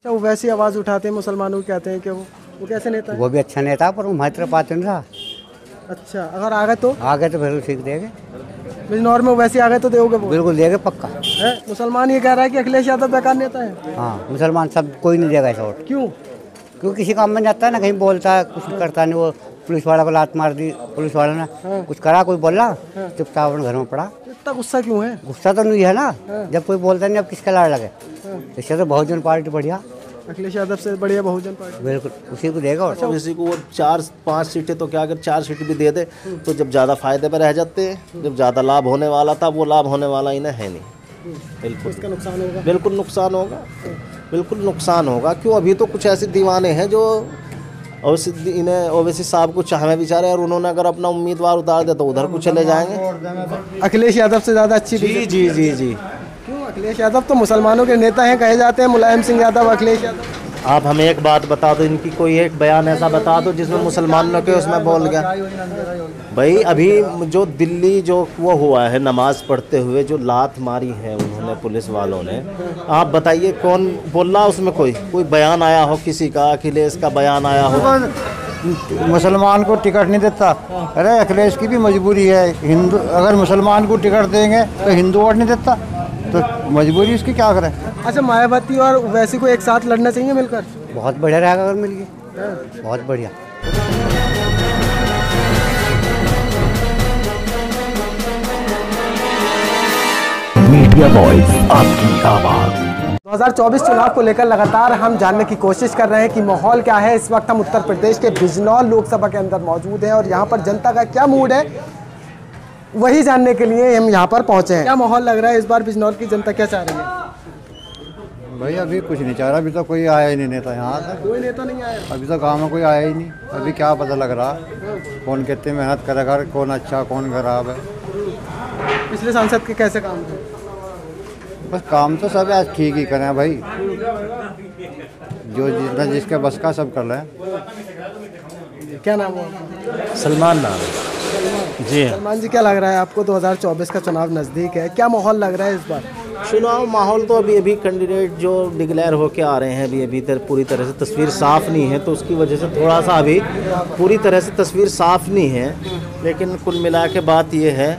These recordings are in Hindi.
अच्छा वो वैसी आवाज़ उठाते हैं मुसलमानों को कहते हैं कि वो वो कैसे नेता है? वो भी अच्छा नेता पर वो हमारी आते नहीं रहा। अच्छा अगर आ गए तो? आगे तो बिल्कुल ठीक देंगे। बिजनौर में वैसे आ गए तो दोगे बिल्कुल देंगे पक्का। है? मुसलमान ये कह रहा है कि अखिलेश यादव बेकार नेता है। हाँ मुसलमान सब कोई नहीं देगा ऐसा वोट। क्यों? क्योंकि किसी काम में जाता है ना कहीं बोलता है कुछ करता नहीं वो पुलिस वाला को लात मार दी पुलिस वाला ने कुछ करा कोई बोला चुपचाप अपने घर में पड़ा। इतना गुस्सा क्यों है? गुस्सा तो नहीं है ना जब कोई बोलता नहीं अब किसका लाड़ लगे? इससे तो बहुजन पार्टी बढ़िया। अखिलेश यादव से बढ़िया बहुजन पार्टी। बिल्कुल उसी को देगा वोट किसी को वो चार पाँच सीटें तो क्या अगर चार सीट भी दे दे तो जब ज़्यादा फ़ायदे पर रह जाते हैं जब ज़्यादा लाभ होने वाला था वो लाभ होने वाला इन्हें है नहीं। बिल्कुल। इसका नुकसान होगा। बिल्कुल नुकसान होगा। बिल्कुल नुकसान होगा। क्यों? अभी तो कुछ ऐसे दीवाने हैं जो ओवैसी इन्हें ओवैसी साहब को चाहवे बेचारे और उन्होंने अगर अपना उम्मीदवार उतार दिया तो उधर को चले जाएँगे। अखिलेश यादव से ज़्यादा अच्छी जी जी जी जी। अखिलेश यादव तो मुसलमानों के नेता हैं कहे जाते हैं मुलायम सिंह यादव अखिलेश यादव। आप हमें एक बात बता दो इनकी कोई एक बयान ऐसा बता दो जिसमें मुसलमानों के उसमें बोल गया। भाई अभी जो दिल्ली जो वो हुआ है नमाज़ पढ़ते हुए जो लात मारी है उन्होंने पुलिस वालों ने आप बताइए कौन बोल रहा उसमें कोई? कोई बयान आया हो किसी का अखिलेश का बयान आया हो? मुसलमान को टिकट नहीं देता। अरे अखिलेश की भी मजबूरी है। हिंदू अगर मुसलमान को टिकट देंगे तो हिंदू वोट नहीं देता। तो मजबूरी उसकी क्या करे? अच्छा मायावती और वैसी को एक साथ लड़ना चाहिए मिलकर? बहुत बढ़िया रहेगा अगर मिल गई। बहुत बढ़िया। मीडिया वॉइस आपकी आवाज़। 2024 चुनाव को लेकर लगातार हम जानने की कोशिश कर रहे हैं कि माहौल क्या है। इस वक्त हम उत्तर प्रदेश के बिजनौर लोकसभा के अंदर मौजूद हैं और यहाँ पर जनता का क्या मूड है? वही जानने के लिए हम यहाँ पर पहुँचे हैं। क्या माहौल लग रहा है इस बार बिजनौर की जनता क्या चाह रही है? भाई अभी कुछ नहीं चाह रहा। अभी तो कोई आया ही नहीं नेता यहाँ तक कोई नेता नहीं आया? अभी तो गाँव में कोई आया ही नहीं। अभी क्या पता लग रहा। कौन कितनी मेहनत करेगा कौन अच्छा कौन खराब है। पिछले सांसद के कैसे काम थे? बस काम तो सब आज ठीक ही करें भाई। जो जितना जिसके बस का सब कर रहे हैं। क्या नाम है? सलमान नाम है। जी। सलमान जी क्या लग रहा है आपको 2024 का चुनाव नज़दीक है? क्या माहौल लग रहा है इस बार? चुनाव माहौल तो अभी अभी कैंडिडेट जो डिक्लेयर होके आ रहे हैं अभी अभी तर पूरी तरह से तस्वीर साफ़ नहीं है तो उसकी वजह से थोड़ा सा अभी पूरी तरह से तस्वीर साफ़ नहीं है लेकिन कुल मिला के बात ये है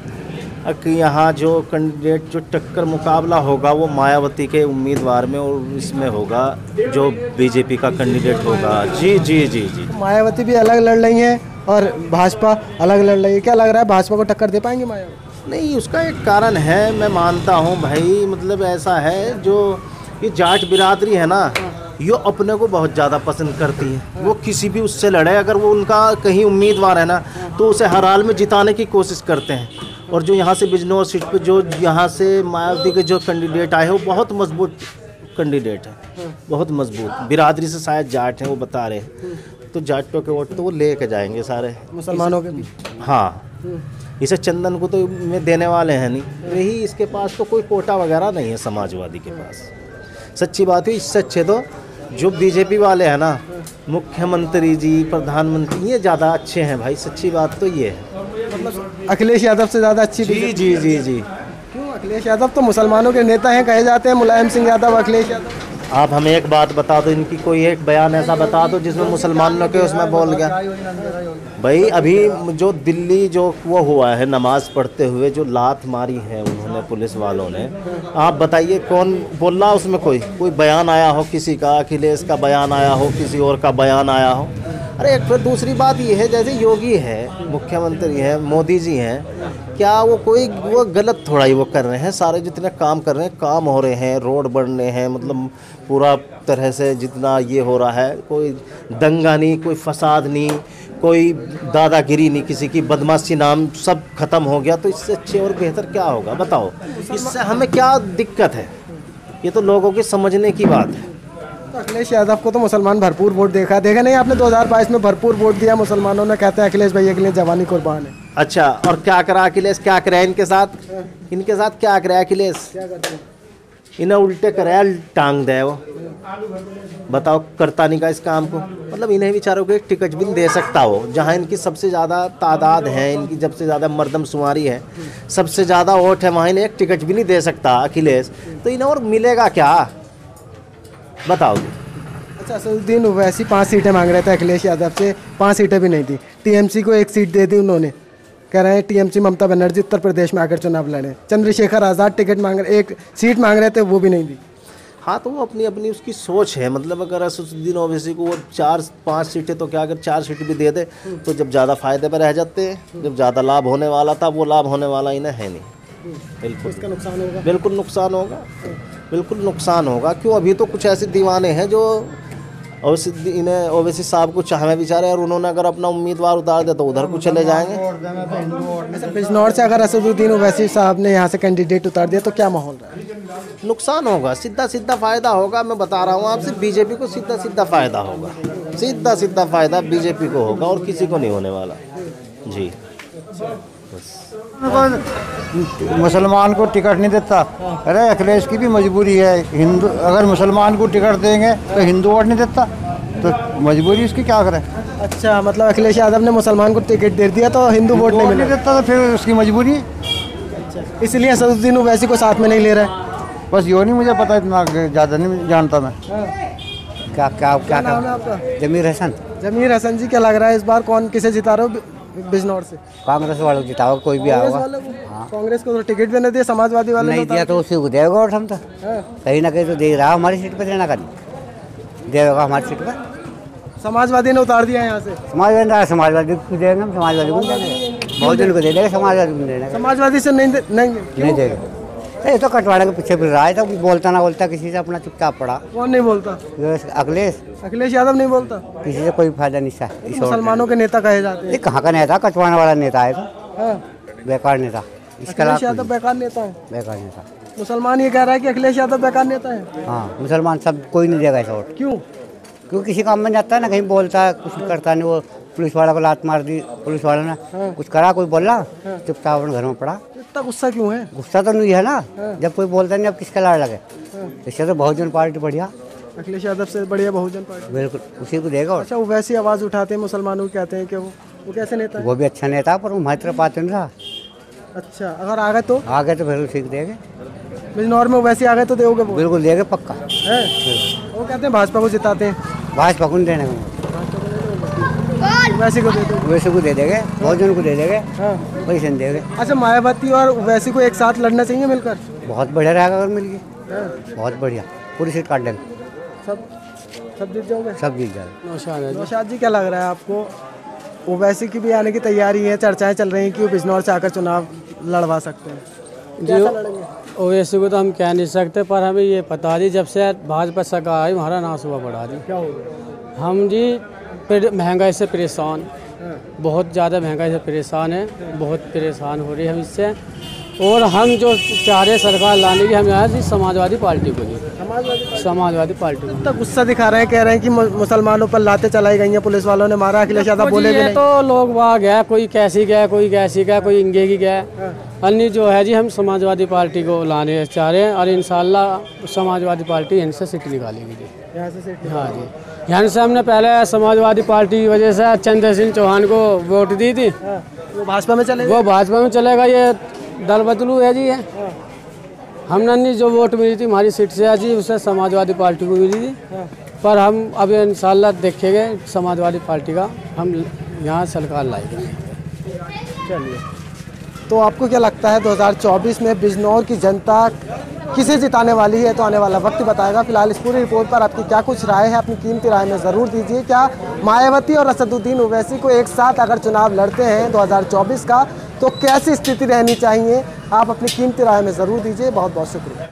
कि यहाँ जो कैंडिडेट जो टक्कर मुकाबला होगा वो मायावती के उम्मीदवार में और इसमें होगा जो बीजेपी का कैंडिडेट होगा। जी जी जी जी। मायावती भी अलग लड़ रही हैं और भाजपा अलग लड़ रही है। क्या लग रहा है भाजपा को टक्कर दे पाएँगे मायावती? नहीं उसका एक कारण है मैं मानता हूँ भाई मतलब ऐसा है जो ये जाट बिरादरी है ना ये अपने को बहुत ज़्यादा पसंद करती है। वो किसी भी उससे लड़े अगर वो उनका कहीं उम्मीदवार है ना तो उसे हर हाल में जिताने की कोशिश करते हैं। और जो यहाँ से बिजनौर सीट पे जो यहाँ से मायावती के जो कैंडिडेट आए हैं वो बहुत मज़बूत कैंडिडेट है। बहुत मज़बूत। बिरादरी से शायद जाट हैं वो बता रहे हैं। तो जाटों के वोट तो वो लेके जाएँगे सारे। मुसलमानों के भी? हाँ। इसे चंदन को तो में देने वाले हैं नहीं। यही इसके पास तो कोई कोटा वगैरह नहीं है समाजवादी के पास। सच्ची बात है इससे अच्छे तो जो बीजेपी वाले हैं ना मुख्यमंत्री जी प्रधानमंत्री ये ज़्यादा अच्छे हैं भाई। सच्ची बात तो ये है। अखिलेश यादव से ज़्यादा अच्छी जी जी जी जी। क्यों अखिलेश यादव? तो मुसलमानों के नेता हैं कहे जाते हैं मुलायम सिंह यादव अखिलेश यादव। आप हमें एक बात बता दो इनकी कोई एक बयान ऐसा बता दो जिसमें मुसलमानों के उसमें बोल गया। भाई अभी जो दिल्ली जो वो हुआ है नमाज़ पढ़ते हुए जो लात मारी है उन्होंने पुलिस वालों ने आप बताइए कौन बोल रहा उसमें कोई? कोई बयान आया हो किसी का? अखिलेश का बयान आया हो किसी और का बयान आया हो? अरे एक फिर दूसरी बात ये है, जैसे योगी है, मुख्यमंत्री है, मोदी जी हैं, क्या वो कोई वो गलत थोड़ा ही वो कर रहे हैं? सारे जितने काम कर रहे हैं, काम हो रहे हैं, रोड रहे हैं मतलब पूरा तरह से जितना ये हो रहा है, कोई दंगा नहीं, कोई फसाद नहीं, कोई दादागिरी नहीं, किसी की बदमाशी नाम सब खत्म हो गया तो इससे अच्छे और बेहतर क्या होगा? बताओ, इससे हमें क्या दिक्कत है? ये तो लोगों के समझने की बात है। तो अखिलेश यादव को तो मुसलमान भरपूर वोट देखा देखा नहीं आपने 2022 में भरपूर वोट दिया मुसलमानों ने। कहते हैं अखिलेश भैया के लिए जवानी कुर्बान है। अच्छा और क्या करा अखिलेश? क्या करा इनके साथ? इनके साथ क्या करा अखिलेश? इन्हें उल्टे कराया टांग दे वो। बताओ करता नहीं का इस काम को? मतलब इन्हें बेचारों को एक टिकट भी दे सकता हो जहाँ इनकी सबसे ज़्यादा तादाद है इनकी सबसे ज़्यादा मर्दम शुमारी है सबसे ज़्यादा वोट है वहाँ इन्हें एक टिकट भी नहीं दे सकता अखिलेश। तो इन्हें और मिलेगा क्या? बताओ अच्छा असदुद्दीन ओवैसी पाँच सीटें मांग रहे थे अखिलेश यादव से। पाँच सीटें भी नहीं दी टीएमसी को एक सीट दे दी उन्होंने। कह रहे हैं टीएमसी ममता बनर्जी उत्तर प्रदेश में आकर चुनाव लड़े। चंद्रशेखर आज़ाद टिकट मांग रहे एक सीट मांग रहे थे वो भी नहीं दी। हाँ तो वो अपनी अपनी उसकी सोच है। मतलब अगर असदुद्दीन ओवैसी को वो चार पाँच सीटें तो क्या अगर चार सीट भी दे दे तो जब ज़्यादा फ़ायदे पर रह जाते हैं। जब ज़्यादा लाभ होने वाला था वो लाभ होने वाला इन्हें है नहीं। बिल्कुल। इसका नुकसान होगा। बिल्कुल नुकसान होगा। बिल्कुल नुकसान होगा। क्यों? अभी तो कुछ ऐसे दीवाने हैं जो ओवैसी इन्हें ओवैसी साहब को चाहवे बेचारे और उन्होंने अगर अपना उम्मीदवार उतार दिया तो उधर को चले जाएँगे। अच्छा बिजनौर से अगर असदुद्दीन ओवैसी साहब ने यहाँ से कैंडिडेट उतार दिया तो क्या माहौल रहा है? नुकसान होगा। सीधा सीधा फ़ायदा होगा मैं बता रहा हूँ आपसे। बीजेपी को सीधा सीधा फ़ायदा होगा। सीधा सीधा फ़ायदा बीजेपी को होगा और किसी को नहीं होने वाला। जी। मुसलमान को टिकट नहीं देता। अरे अखिलेश की भी मजबूरी है। हिंदू अगर मुसलमान को टिकट देंगे तो हिंदू वोट नहीं देता। तो मजबूरी उसकी क्या करे? अच्छा मतलब अखिलेश यादव ने मुसलमान को टिकट दे दिया तो हिंदू वोट नहीं नहीं मिला। देता तो फिर उसकी मजबूरी? अच्छा इसलिए असदुद्दीन ओवैसी को साथ में नहीं ले रहा बस यो नहीं मुझे पता इतना ज़्यादा नहीं जानता मैं। क्या क्या क्या नाम है क्या आपका? जमीर हसन। जमीर हसन जी क्या लग रहा है इस बार कौन किसे जिता रहे हो? बिजनौर से। कांग्रेस वालों को जिताओ कोई भी वाले को कांग्रेस को तो टिकट भी नहीं दिया समाजवादी वाले नहीं दिया तो उसी को देगा और हम तो। हाँ। कहीं ना कहीं तो दे रहा हमारी सीट पर देना कहीं देगा हमारी सीट पर समाजवादी ने उतार दिया यहाँ से। समाजवादी ना समाजवादी को देंगे हम समाजवादी को देंगे। देंगे बहुजन को दे देंगे समाजवादी को देना देंगे। समाजवादी से नहीं नहीं नहीं देंगे ये तो कटवाड़े के पीछे फिर रहा है तो बोलता ना बोलता किसी से अपना चुपचाप पड़ा। कौन नहीं बोलता? अखिलेश। अखिलेश यादव नहीं बोलता? किसी से कोई फ़ायदा नहीं सा मुसलमानों के नेता कहे जाते हैं। कहाँ का नेता? कटवाने वाला नेता है तो। हाँ। बेकार नेता। इसका अखिलेश यादव बेकार नेता है। बेकार नेता। मुसलमान ये कह रहा है कि अखिलेश यादव बेकार नेता है। हाँ मुसलमान सब कोई नहीं देगा ऐसा वोट। क्यों? क्यों किसी काम में जाता है ना कहीं बोलता है कुछ करता नहीं वो पुलिस वाला को लात मार दी पुलिस वाला ने कुछ करा कोई बोला चुपचाप अपने घर में पड़ा। इतना गुस्सा क्यों है? गुस्सा तो नहीं है ना। जब कोई बोलता नहीं अब किसका लाड़ लगे? इससे तो बहुजन पार्टी बढ़िया। अखिलेश यादव से बढ़िया बहुजन पार्टी। बिल्कुल उसी को देगा अच्छा वो वैसी आवाज़ उठाते हैं मुसलमानों की कहते हैं कि वो वो कैसे नेता है? वो भी अच्छा नेता पर वो तरफ़ आते नहीं रहा। अच्छा अगर आ गए तो? आगे तो फिर उसी को देंगे। बिजनौर में वैसे आ गए तो दोगे बिल्कुल देंगे पक्का। है? वो कहते हैं भाजपा को जिताते हैं। भाजपा को नहीं देने को। वैसे को दे दो। वैसे को दे देंगे बहुजन को दे देंगे। हाँ। पैसे नहीं देंगे। अच्छा मायावती और वैसी को एक साथ लड़ना चाहिए मिलकर? बहुत बढ़िया रहेगा अगर मिल गई। हाँ, बहुत बढ़िया। पूरी सीट काट देंगे सब सब जीत जाओगे? सब जीत जाएगा। नौशाद जी। क्या लग रहा है आपको? ओवैसी की भी आने की तैयारी है चर्चाएँ चल रही हैं कि वो बिजनौर से आकर चुनाव लड़वा सकते हैं। लड़ेंगे। ओवैसी को तो हम कह नहीं सकते पर हमें ये पता दी जब से भाजपा सरकार आई हमारा नाश हुआ बढ़ा दी। क्या होगा हम जी महँगाई से परेशान। बहुत ज़्यादा महँगाई से परेशान है। बहुत परेशान हो रही है हम इससे। और हम जो चाह रहे सरकार लाने की हम यहाँ जी समाजवादी पार्टी को जी समाजवादी पार्टी। को। इतना गुस्सा दिखा रहे हैं कह रहे हैं कि मुसलमानों पर लाते चलाई गई हैं पुलिस वालों ने। मारा अखिलेश यादव बोले भी तो लोग वहाँ गया कोई कैसी गया कोई कैसी गया कोई इंगे की गया अन्य जो है जी हम समाजवादी पार्टी को लाने चाह रहे हैं और इंशाल्लाह समाजवादी पार्टी इनसे सीट निकालेगी जी। यहाँ से सीट हाँ जी। यहाँ से हमने पहले समाजवादी पार्टी की वजह से चंद्र सिंह चौहान को वोट दी थी। हाँ, वो भाजपा में चले वो भाजपा में चलेगा ये दल बदलू है जी ये। हमने नहीं जो वोट मिली थी हमारी सीट से आज जी उसे समाजवादी पार्टी को मिली थी। पर हम अब इंशाल्लाह देखेंगे समाजवादी पार्टी का हम यहाँ सरकार लाएँगे। चलिए। तो आपको क्या लगता है 2024 में बिजनौर की जनता किसे जिताने वाली है तो आने वाला वक्त बताएगा। फ़िलहाल इस पूरी रिपोर्ट पर आपकी क्या कुछ राय है, अपनी कीमती राय में ज़रूर दीजिए। क्या मायावती और असदुद्दीन ओवैसी को एक साथ अगर चुनाव लड़ते हैं 2024 का तो कैसी स्थिति रहनी चाहिए? आप अपनी कीमती राय में ज़रूर दीजिए। बहुत बहुत शुक्रिया।